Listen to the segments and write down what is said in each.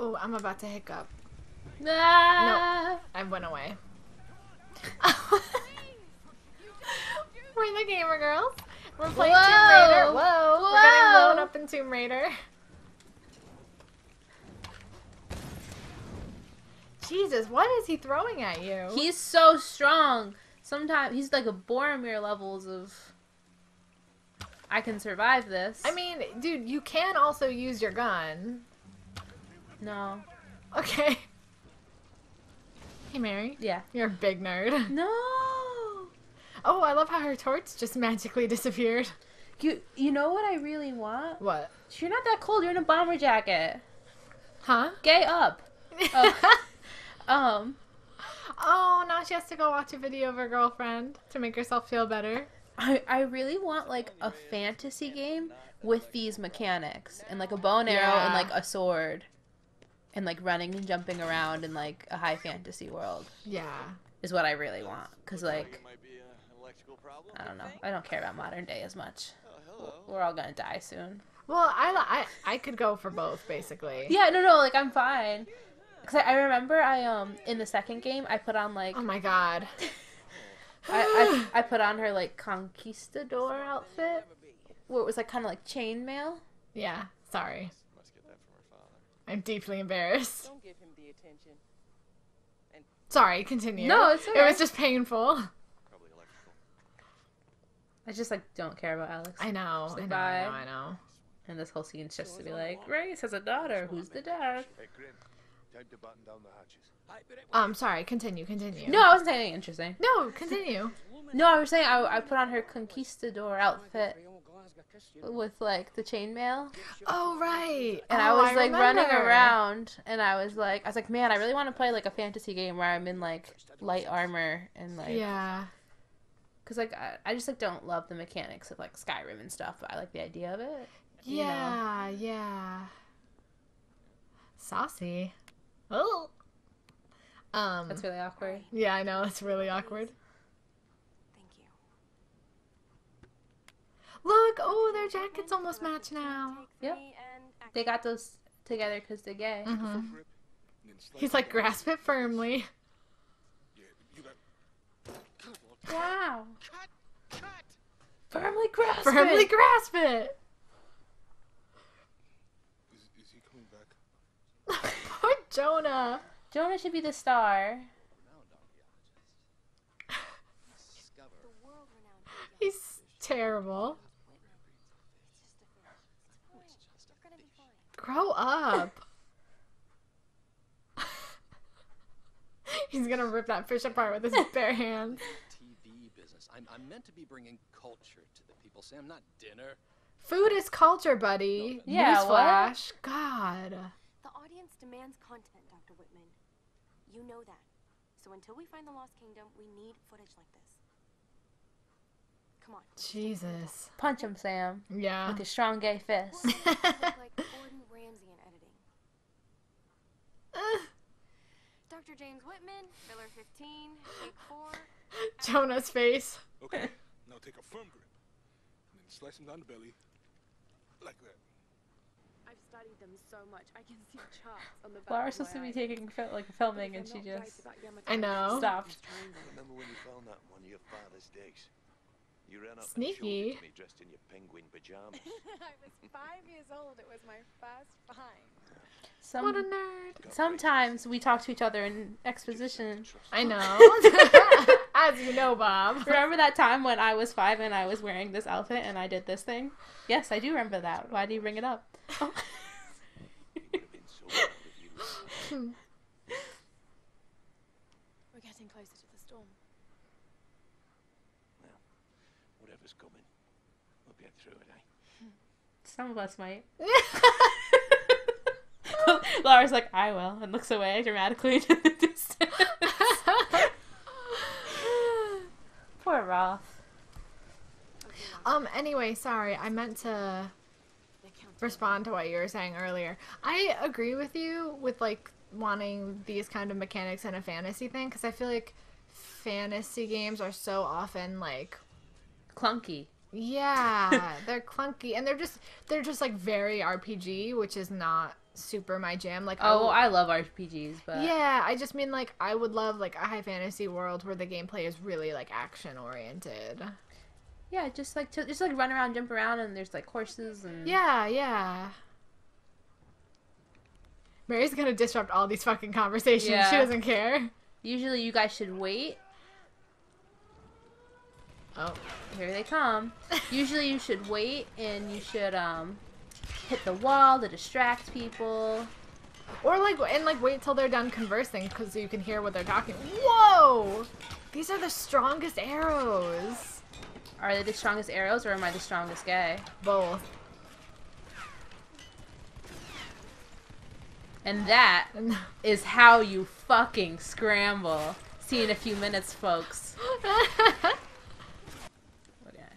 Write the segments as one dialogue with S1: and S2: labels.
S1: Oh, I'm about to hiccup.
S2: Ah!
S1: I went away. We're the gamer girls. We're playing Tomb Raider.
S2: Whoa.
S1: Whoa, we're getting blown up in Tomb Raider. Jesus, what is he throwing at you?
S2: He's so strong. Sometimes he's like a Boromir levels of. I can survive this.
S1: I mean, dude, you can also use your gun.
S2: No.
S1: Okay. Hey, Mary.
S2: Yeah.
S1: You're a big nerd.
S2: No.
S1: Oh, I love how her torch just magically disappeared.
S2: You you know what I really want?
S1: What?
S2: You're not that cold. You're in a bomber jacket.
S1: Huh?
S2: Gay up. Oh. Um.
S1: oh, now she has to go watch a video of her girlfriend to make herself feel better.
S2: I, I really want like a fantasy game with these mechanics and like a bow and arrow and like a sword and like running and jumping around in like a high fantasy world
S1: Yeah.
S2: is what I really want because like
S3: might be an electrical problem.
S2: I don't know I don't care about modern day as much.
S3: Oh.
S2: We're all gonna die soon.
S1: Well, I, I I could go for both basically.
S2: Yeah, no, no, like I'm fine. Cause I, I remember I um in the second game I put on like
S1: Oh my god.
S2: I, I I put on her like conquistador outfit where it was like kind of like chainmail.
S1: Yeah. Sorry.
S3: Must get that from her father.
S1: I'm deeply embarrassed.
S4: Don't give him the attention.
S1: Sorry. Continue.
S2: No, it's okay.
S1: It was just painful.
S3: Probably electrical.
S2: I just like don't care about Alex.
S1: I know.
S2: Just
S1: I know. I know. I know.
S2: And this whole scene's just to be like, Grace has a daughter. Who's the dad?
S5: Hey, Grim, time to button down the hatches.
S1: Um. Sorry. Continue. Continue.
S2: No, I wasn't saying anything interesting.
S1: No. Continue.
S2: No, I was saying I, I put on her conquistador outfit with like the chainmail,
S1: Oh right.
S2: and
S1: Oh,
S2: I was like running around, and I was like, I was like, man, I really want to play like a fantasy game where I'm in like light armor and like,
S1: Yeah.
S2: cause like I, I just like don't love the mechanics of like Skyrim and stuff, but I like the idea of it. you know?
S1: Yeah. Yeah. Saucy. Oh. Um.
S2: That's really awkward.
S1: Yeah, I know. It's really awkward.
S4: Thank you.
S1: Look, oh, their jackets almost match now.
S2: Yep.
S4: And
S2: They got those together because they're gay.
S5: Grip, and then slide
S1: He's like, grasp it firmly.
S5: Yeah, you got.
S2: Wow.
S5: Cut! Cut!
S2: Firmly grasp
S1: Firmly
S2: it.
S1: grasp it.
S5: Is, is he coming back?
S1: Poor Jonah.
S2: Jonah should be the star.
S3: Discover.
S4: the world-renowned
S1: He's terrible.
S4: It's just a You're gonna be fine.
S1: Grow up. He's gonna rip that fish apart with his bare hands.
S3: TV business. I'm, I'm meant to be bringing culture to the people, Sam, not dinner.
S1: Food is culture, buddy.
S2: Yeah, what?
S1: God.
S4: The audience demands content, Dr. Whitman. You know that. So until we find the Lost Kingdom, we need footage like this. Come on.
S1: Jesus.
S2: Punch him, Sam,
S1: Yeah.
S2: with his strong gay fist.
S4: Like Dr. James Whitman, filler 15, take 4.
S1: Jonah's face.
S5: Okay, now take a firm grip. And then slice him down the belly. Like that.
S6: I've studied them so much. I can see charts on the back
S2: Laura's supposed to be taking fil- like filming, and she just
S1: I know.
S2: stopped.
S5: Remember when you found that one of your father's digs? You ran up
S1: Sneaky.
S5: and showed it to me dressed in your penguin pajamas.
S6: I was five years old. It was my first find.
S2: Some,
S1: What a nerd.
S2: sometimes we talk to each other in exposition.
S1: I know. As you know, Bob.
S2: Remember that time when I was five and I was wearing this outfit and I did this thing? Yes, I do remember that. Why do you bring it up? Oh.
S5: Would have been so proud of you.
S6: We're getting closer to the storm.
S5: Well, Whatever's coming, we'll get through it, eh?
S2: Some of us might. Laura's like, I will, and looks away dramatically into the distance. Poor Roth.
S1: um. Anyway, sorry. I meant to respond to what you were saying earlier. I agree with you with like wanting these kind of mechanics in a fantasy thing because I feel like fantasy games are so often like
S2: Clunky.
S1: yeah they're clunky and they're just they're just like very rpg which is not super my jam. Like
S2: Oh,
S1: I,
S2: I love RPGs, but
S1: yeah, I just mean like I would love like a high fantasy world where the gameplay is really like action oriented.
S2: yeah, just like to, just like run around, jump around, and there's like horses and
S1: Yeah, yeah. Mary's gonna disrupt all these fucking conversations. She doesn't care.
S2: Usually, you guys should wait.
S1: Oh,
S2: Here they come. Usually, you should wait and you should um hit the wall to distract people.
S1: or like and like wait till they're done conversing because you can hear what they're talking. Whoa! These are the strongest arrows.
S2: Are they the strongest arrows, or am I the strongest guy?
S1: Both.
S2: And that is how you fucking scramble. See you in a few minutes, folks. We're gonna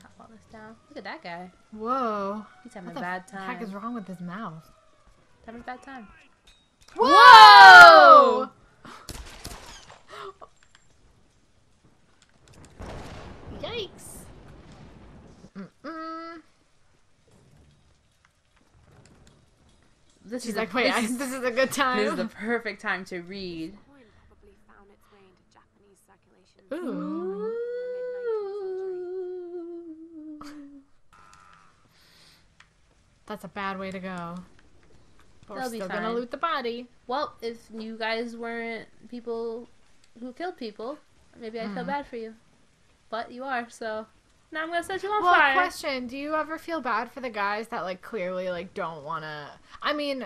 S2: chop all. Look at that guy.
S1: Whoa!
S2: He's having
S1: What
S2: a bad time.
S1: What the heck is wrong with his mouth?
S2: Having a bad time.
S1: Whoa! Yikes! Mm-mm.
S2: This
S1: She's
S2: is
S1: like,
S2: a,
S1: wait,
S2: this,
S1: I, this is a good time.
S2: this is the perfect time to read.
S6: Coin probably found its way into Japanese circulation.
S1: Ooh. That's a bad way to go. But we're
S2: They'll
S1: still gonna loot the body.
S2: Well, if you guys weren't people who killed people, maybe I'd feel
S1: Hmm.
S2: bad for you. But you are, so now I'm gonna set you on
S1: Well,
S2: fire.
S1: question: Do you ever feel bad for the guys that like clearly like don't want to? I mean,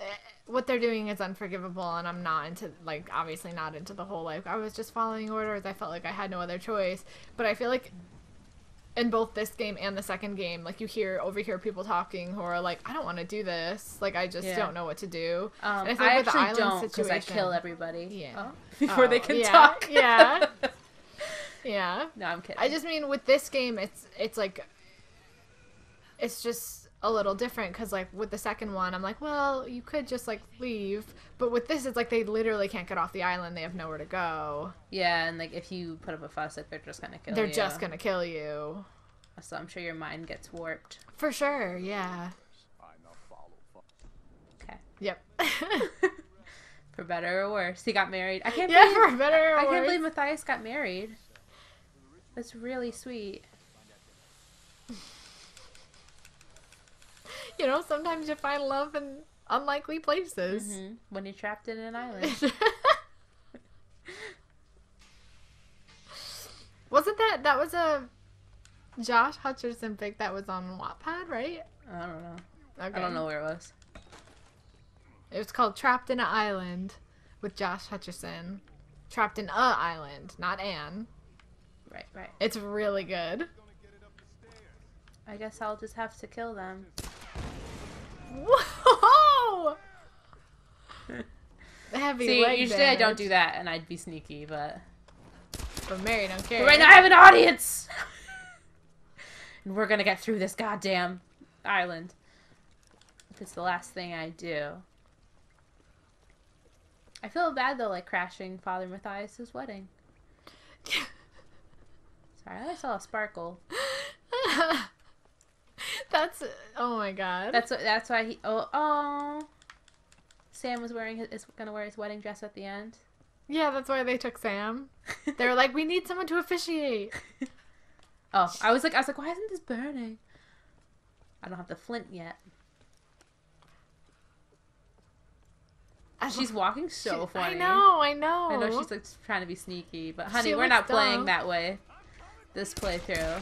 S1: eh, what they're doing is unforgivable, and I'm not into like obviously not into the whole like I was just following orders. I felt like I had no other choice, but I feel like in both this game and the second game, like you hear overhear people talking who are like, I don't want to do this. Like I just
S2: Yeah.
S1: don't know what to do.
S2: Um,
S1: And I
S2: I,
S1: feel like with the
S2: actually
S1: island
S2: don't because I kill everybody.
S1: Yeah.
S2: Oh, before they
S1: Oh,
S2: can
S1: yeah,
S2: talk.
S1: yeah. Yeah.
S2: no, I'm kidding.
S1: I just mean with this game, it's it's like it's just a little different because like with the second one, I'm like, well, you could just like leave, but with this, it's like they literally can't get off the island. They have nowhere to go.
S2: yeah, and like if you put up a fuss, like they're just gonna kill you.
S1: They're
S2: you.
S1: just gonna kill you
S2: So I'm sure your mind gets warped.
S1: for sure. Yeah.
S2: Okay.
S1: Yep.
S2: For better or worse, he got married. I can't
S1: yeah,
S2: believe
S1: for better or
S2: I can't believe Mathias got married. That's really sweet.
S1: You know, sometimes you find love in unlikely places.
S2: hmm When you're trapped in an island.
S1: Wasn't that that was a Josh Hutcherson pick that was on Wattpad, right?
S2: I don't know.
S1: Okay.
S2: I don't know where it was.
S1: It was called Trapped in an Island with Josh Hutcherson. Trapped in a island, not Anne.
S2: Right, right.
S1: It's really good.
S2: I guess I'll just have to kill them.
S1: Whoa! Heavy
S2: See, usually I don't do that, and I'd be sneaky, but
S1: But Mary don't care.
S2: but right now I have an audience, and we're gonna get through this goddamn island. If it's the last thing I do. I feel bad though, like crashing Father Mathias's wedding. Sorry, I saw a sparkle.
S1: That's oh my god.
S2: That's what, that's why he. Oh, oh. Sam was wearing his is gonna wear his wedding dress at the end.
S1: yeah, that's why they took Sam. They were like, we need someone to officiate.
S2: Oh, I was like, I was like, why isn't this burning? I don't have the flint yet. She's walking so
S1: She-
S2: funny.
S1: I know, I know.
S2: I know she's like trying to be sneaky, but honey,
S1: She
S2: we're not playing that way. This playthrough.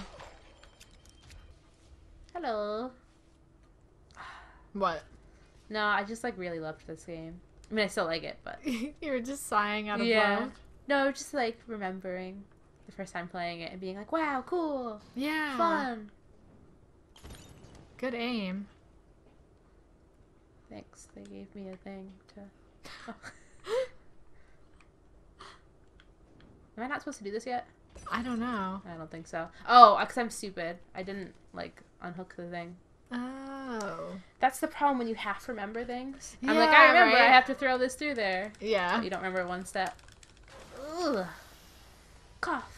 S2: Hello.
S1: What?
S2: No, I just like really loved this game. I mean, I still like it, but
S1: you were just sighing out of
S2: yeah.
S1: love.
S2: No, just like remembering the first time playing it and being like, "Wow, cool,
S1: Yeah.
S2: fun."
S1: Good aim.
S2: Thanks. They gave me a thing to. Oh. Am I not supposed to do this yet?
S1: I don't know.
S2: I don't think so. Oh, because I'm stupid. I didn't like unhook the thing.
S1: Oh.
S2: That's the problem when you half remember things. I'm like, I remember. I have to throw this through there.
S1: Yeah.
S2: You don't remember one step. Ugh. Cough.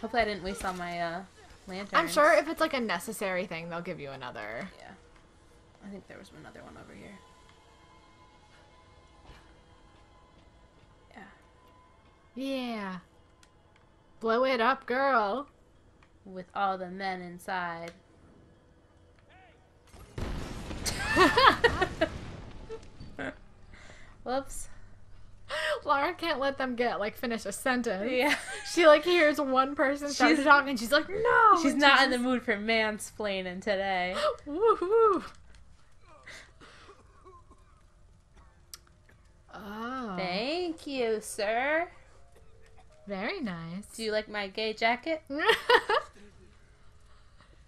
S2: Hopefully, I didn't waste all my uh, lanterns.
S1: I'm sure if it's like a necessary thing, they'll give you another.
S2: Yeah. I think there was another one over here. Yeah.
S1: Yeah. Blow it up, girl.
S2: With all the men inside. Whoops.
S1: Laura can't let them get like finish a sentence.
S2: Yeah.
S1: She like hears one person start
S2: She's-
S1: talking, and she's like, no.
S2: She's not
S1: she
S2: in the mood for mansplaining today.
S1: just- Woohoo. Oh,
S2: Thank you, sir.
S1: Very nice.
S2: Do you like my gay jacket?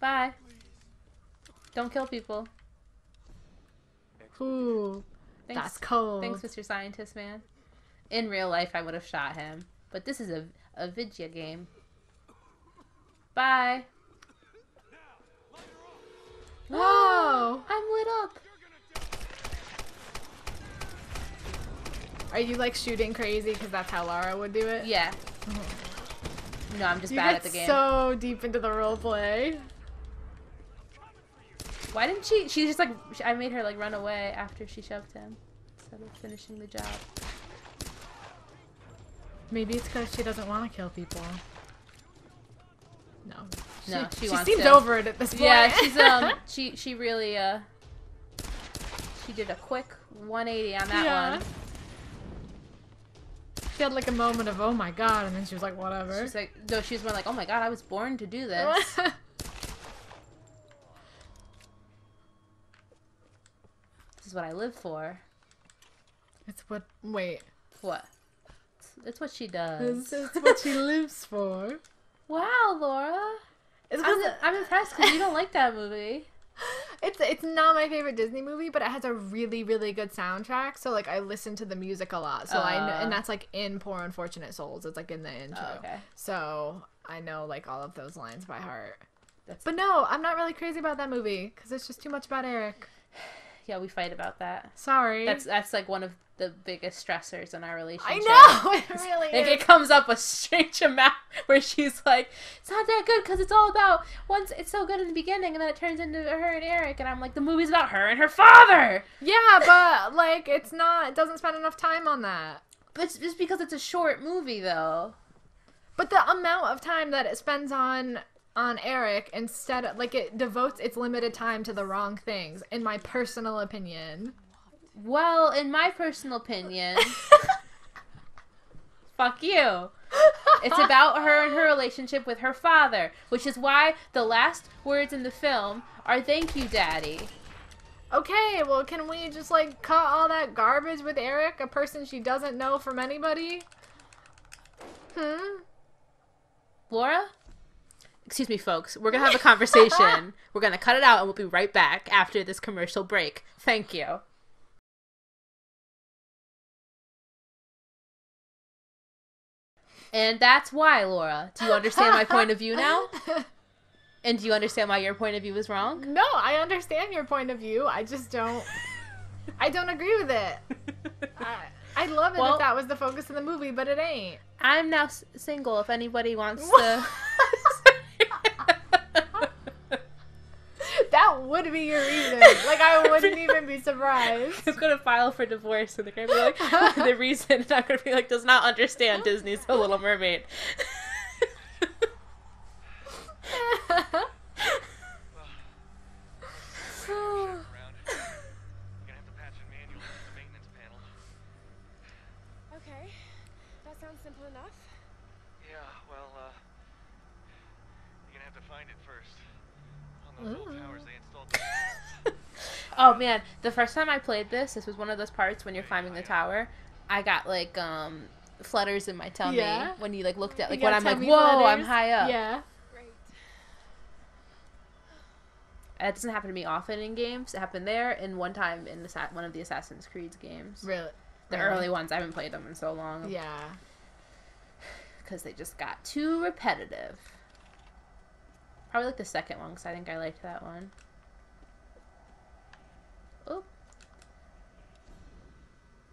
S2: Bye. Don't kill people.
S1: Ooh,
S2: Thanks.
S1: that's cold.
S2: Thanks, Mr. Scientist Man. In real life, I would have shot him, but this is a a video game. Bye.
S1: Whoa!
S2: I'm lit up.
S1: Are you like shooting crazy because that's how Lara would do it?
S2: Yeah. No, I'm just
S1: You
S2: bad at the game.
S1: so deep into the role play.
S2: Why didn't she? She just like I made her like run away after she shoved him instead of finishing the job.
S1: Maybe it's because she doesn't want to kill people. No.
S2: No, she
S1: she
S2: wants
S1: seems
S2: to.
S1: over it at this point.
S2: Yeah, she's um she she really uh she did a quick 180 on that
S1: Yeah.
S2: one.
S1: She had like a moment of oh my god, and then she was like whatever.
S2: She's like no, she was more like, "Oh my god, I was born to do this." this is what I live for.
S1: it's what. Wait.
S2: What? It's, it's what she does.
S1: Is what she lives for.
S2: Wow, Laura.
S1: It's
S2: I'm, I'm impressed because you don't like that movie.
S1: it's it's not my favorite Disney movie, but it has a really really good soundtrack. So like I listen to the music a lot. So I know,
S2: Uh.
S1: and that's like in Poor Unfortunate Souls. It's like in the intro.
S2: Oh, okay.
S1: So I know like all of those lines by heart.
S2: That's
S1: But no, I'm not really crazy about that movie because it's just too much about Eric.
S2: Yeah, we fight about that.
S1: Sorry.
S2: That's that's like one of the biggest stressors in our relationship.
S1: I know it really
S2: Like
S1: is.
S2: it comes up a strange amount where she's like, "It's not that good because it's all about once it's so good in the beginning, and then it turns into her and Eric." And I'm like, "The movie's about her and her father."
S1: Yeah, but like it's not. It doesn't spend enough time on that.
S2: But it's just because it's a short movie, though.
S1: But the amount of time that it spends on on Eric instead of like it devotes its limited time to the wrong things, in my personal opinion.
S2: Well, in my personal opinion, fuck you. It's about her and her relationship with her father, which is why the last words in the film are "Thank you, Daddy."
S1: Okay, well, can we just like cut all that garbage with Eric, a person she doesn't know from anybody? Hmm.
S2: Laura? Excuse me, folks. We're gonna have a conversation. We're gonna cut it out and we'll be right back after this commercial break. Thank you. And that's why, Laura. Do you understand my point of view now? And do you understand why your point of view is wrong?
S1: No, I understand your point of view. I just don't. I don't agree with it. I, I'd love it
S2: Well-
S1: if that was the focus of the movie, but it ain't.
S2: I'm now s- single if anybody wants to.
S1: that would be your reason. Like, I wouldn't even be surprised.
S2: I'm gonna file for divorce, and they're gonna be like, the reason I'm gonna be like, does not understand Disney's The Little Mermaid.
S7: around. You're gonna have to patch a manual into the maintenance panel.
S6: Okay, that sounds simple enough.
S7: Yeah, well, uh, you're gonna have to find it first.
S2: Oh man, the first time I played this, this was one of those parts when you're climbing the tower. I got like um flutters in my tummy
S1: Yeah.
S2: when you like looked at like when I'm like,
S1: tummy
S2: whoa, I'm high up.
S1: Yeah.
S6: Great.
S2: It doesn't happen to me often in games. It happened there and one time in the Assa- one of the Assassin's Creed games.
S1: Really?
S2: The
S1: really?
S2: early ones, I haven't played them in so long
S1: Yeah.
S2: because they just got too repetitive. Probably like the second one because I think I liked that one. Oh,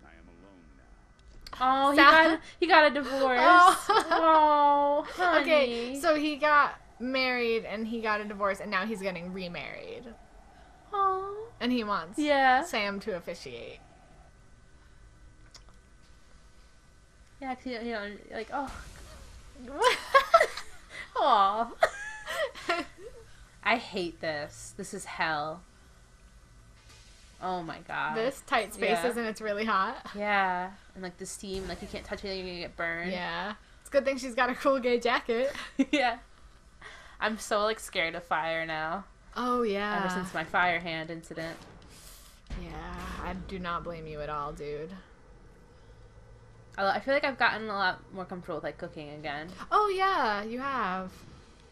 S8: I am alone now.
S2: oh, he got he got a divorce.
S1: Oh.
S2: oh, honey.
S1: Okay, so he got married and he got a divorce and now he's getting remarried.
S2: Oh.
S1: And he wants
S2: Yeah.
S1: Sam to officiate.
S2: Yeah, 'cause you you know, like, oh. Aw. I hate this. This is hell. Oh my god.
S1: this tight spaces
S2: Yeah.
S1: and it's really hot.
S2: Yeah. And like the steam, like you can't touch anything, you're gonna get burned.
S1: Yeah. It's a good thing she's got a cool gay jacket.
S2: yeah. I'm so like scared of fire now.
S1: Oh yeah.
S2: Ever since my fire hand incident.
S1: Yeah, I do not blame you at all, dude.
S2: I I feel like I've gotten a lot more comfortable with like cooking again.
S1: Oh yeah, you have.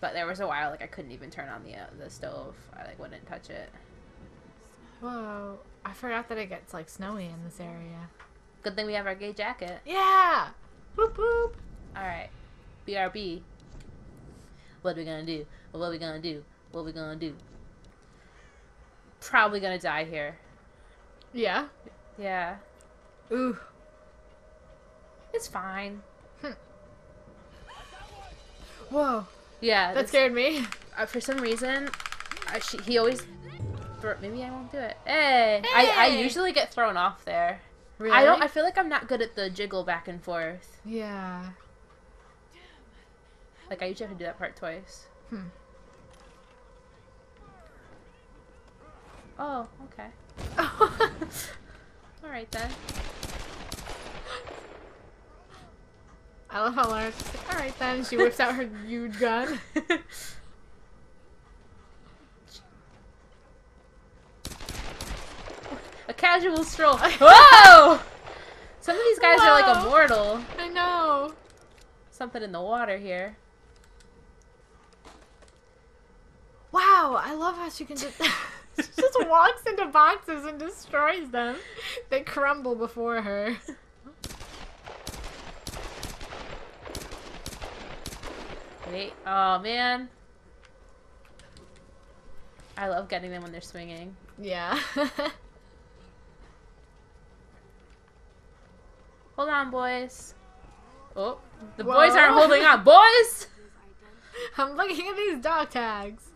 S2: But there was a while like I couldn't even turn on the uh, the stove. I like wouldn't touch it.
S1: Whoa. I forgot that it gets like snowy in this area.
S2: Good thing we have our gay jacket.
S1: Yeah. Boop boop.
S2: All right, BRB. What are we gonna do? What are we gonna do? What are we gonna do? Probably gonna die here.
S1: Yeah.
S2: Yeah,
S1: Ooh.
S2: it's fine.
S1: Whoa.
S2: Yeah,
S1: That scared me.
S2: uh, for some reason, I, she, he always. Maybe I won't do it. Hey, I, I usually get thrown off there.
S1: Really?
S2: I don't. I feel like I'm not good at the jiggle back and forth.
S1: Yeah.
S2: Like I usually have to do that part twice.
S1: Hmm.
S2: Oh, okay. All right then.
S1: I love how Lara's just like, all right then. She whips out her huge gun.
S2: A casual stroll. Whoa! Some of these guys are like immortal.
S1: I know.
S2: Something in the water here.
S1: Wow, I love how she can just she just walks into boxes and destroys them. They crumble before her.
S2: Wait. Oh man. I love getting them when they're swinging.
S1: Yeah.
S2: Hold on, boys. Oh, the boys aren't holding on. Boys!
S1: I'm looking at these dog tags.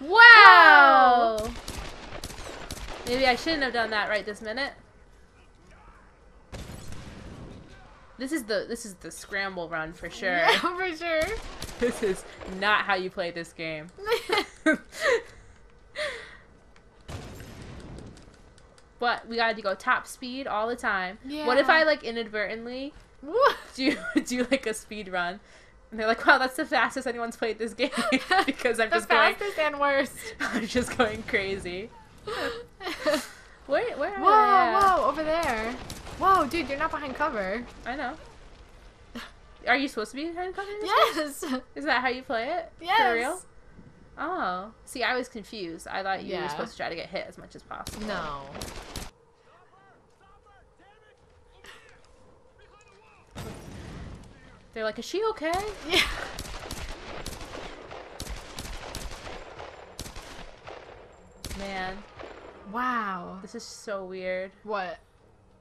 S2: Wow! Maybe I shouldn't have done that right this minute. This is the this is the scramble run for sure.
S1: Yeah, for sure.
S2: This is not how you play this game. but we gotta go top speed all the time. Yeah. What if I like inadvertently
S1: What?
S2: do do like a speed run? And they're like, wow, that's the fastest anyone's played this game because I'm
S1: the
S2: just going
S1: fastest and worst.
S2: I'm just going crazy. Wait, where are
S1: Whoa, whoa, over there. Whoa, dude, you're not behind cover.
S2: I know. Are you supposed to be behind cover?
S1: Yes.
S2: game? Is that how you play it?
S1: Yes.
S2: For real? Oh. See, I was confused. I thought you
S1: Yeah.
S2: were supposed to try to get hit as much as possible.
S1: No.
S2: They're like, is she okay?
S1: Yeah.
S2: Man,
S1: Wow.
S2: this is so weird.
S1: What?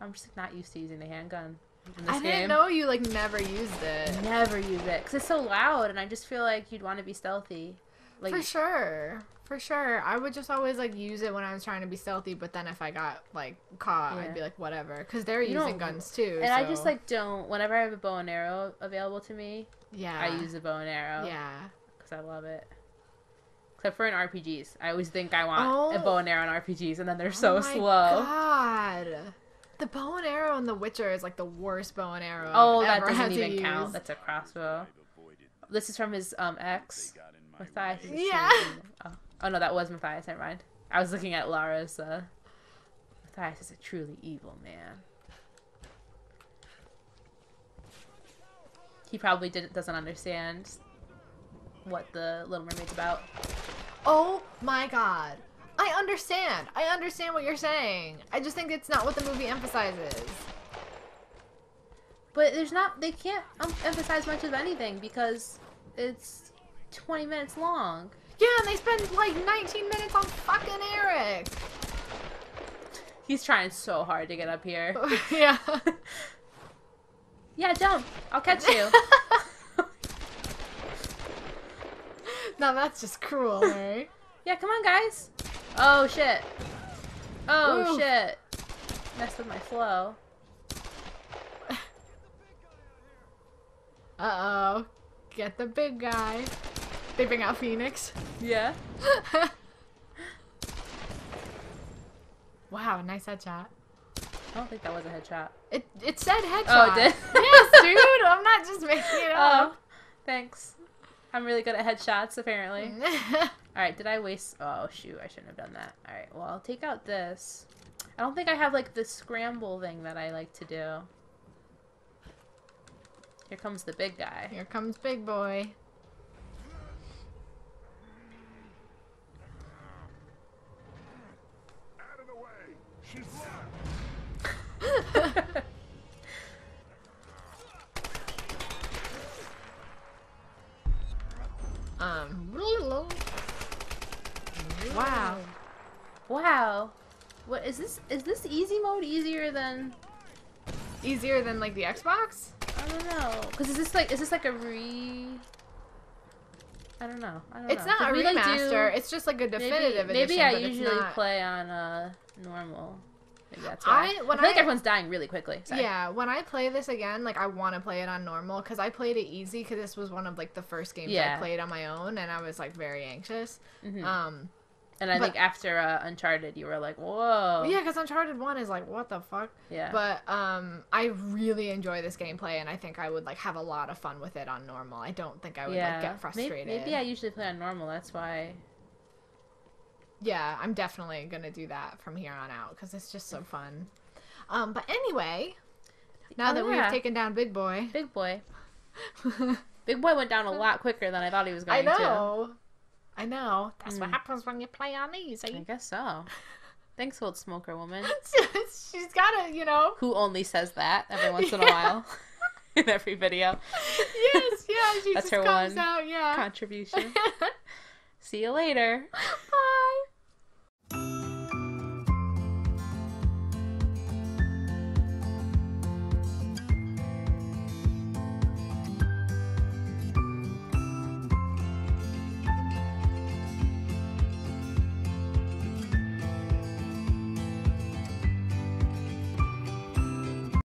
S2: I'm just like, not used to using the handgun in this
S1: I didn't know you like never used it.
S2: Never use it because it's so loud, and I just feel like you'd want to be stealthy. Like,
S1: For sure. For sure. I would just always like use it when I was trying to be stealthy, but then if I got like caught,
S2: Yeah.
S1: I'd be like whatever cuz they're
S2: You
S1: using guns too.
S2: and I just like don't. Whenever I have a bow and arrow available to me,
S1: yeah.
S2: I use a bow and arrow.
S1: Yeah.
S2: because I love it. Except for in RPGs, I always think I want a
S1: Oh.
S2: bow and arrow in RPGs, and then they're oh so
S1: oh my
S2: slow.
S1: God. The bow and arrow in The Witcher is like the worst bow and arrow.
S2: Oh,
S1: I've
S2: that
S1: ever
S2: doesn't
S1: had to
S2: even count.
S1: use.
S2: That's a crossbow. This is from his um ex,
S8: they got in my
S2: Mathias.
S8: way.
S1: Yeah.
S2: Oh. oh no, that was Mathias. Never mind. I was looking at Lara's. Uh... Mathias is a truly evil man. He probably didn't doesn't understand what the Little Mermaid's about.
S1: Oh my god. I understand. I understand what you're saying. I just think it's not what the movie emphasizes.
S2: But there's not. They can't um, emphasize much of anything because it's 20 minutes long.
S1: Yeah, and they spend like 19 minutes on fucking Eric.
S2: He's trying so hard to get up here.
S1: yeah.
S2: yeah, jump. I'll catch you.
S1: Now that's just cruel, Larry.
S2: Yeah, come on, guys. Oh shit. Oh
S1: Ooh.
S2: shit. Messed with my flow.
S1: Uh oh. Get the big guy. They bring out Phoenix.
S2: Yeah.
S1: wow, nice headshot.
S2: I don't think that was a headshot.
S1: It it said headshot.
S2: Oh, it did?
S1: yes, dude. I'm not just making it up.
S2: Oh,
S1: up.
S2: thanks. I'm really good at headshots, apparently. Alright, did I waste... Oh, shoot. I shouldn't have done that. Alright, well, I'll take out this. I don't think I have, like, the scramble thing that I like to do. Here comes the big guy.
S1: Here comes big boy.
S5: Out of the way. She's blind.
S1: Um. Wow.
S2: Wow. What is this? Is this easy mode easier than
S1: Easier than like the Xbox?
S2: I don't know? Because is this like is this like a re? I don't know. I don't
S1: It's
S2: know.
S1: not
S2: Did
S1: a
S2: we, like, do-
S1: remaster. It's just like a definitive
S2: maybe,
S1: edition.
S2: Maybe I
S1: but it's
S2: usually
S1: not-
S2: play on uh normal. Maybe that's why.
S1: I- when
S2: I feel like everyone's dying really quickly. Sorry.
S1: Yeah, when I play this again, like I want to play it on normal because I played it easy because this was one of like the first games
S2: Yeah.
S1: I played on my own, and I was like very anxious.
S2: Mhm.
S1: Um,
S2: And I
S1: but-
S2: think after uh, Uncharted, you were like, "Whoa."
S1: yeah, because Uncharted One is like what the fuck.
S2: Yeah.
S1: But um, I really enjoy this gameplay, and I think I would like have a lot of fun with it on normal. I don't think I would
S2: yeah.
S1: like get frustrated.
S2: Maybe, I usually play on normal. That's why.
S1: Yeah, I'm definitely gonna do that from here on out because it's just so fun. Um, but anyway, now
S2: Oh,
S1: that
S2: yeah.
S1: we've taken down Big Boy,
S2: Big boy. Big boy went down a lot quicker than I thought he was going to.
S1: I know, I know. That's what
S2: Mm.
S1: happens when you play on
S2: I guess so. Thanks, old smoker woman.
S1: She's gotta, you know.
S2: Who only says that every once in a while in every video.
S1: Yes, yeah. She
S2: That's her
S1: comes
S2: one
S1: out, yeah.
S2: Contribution. See you later.
S1: Bye.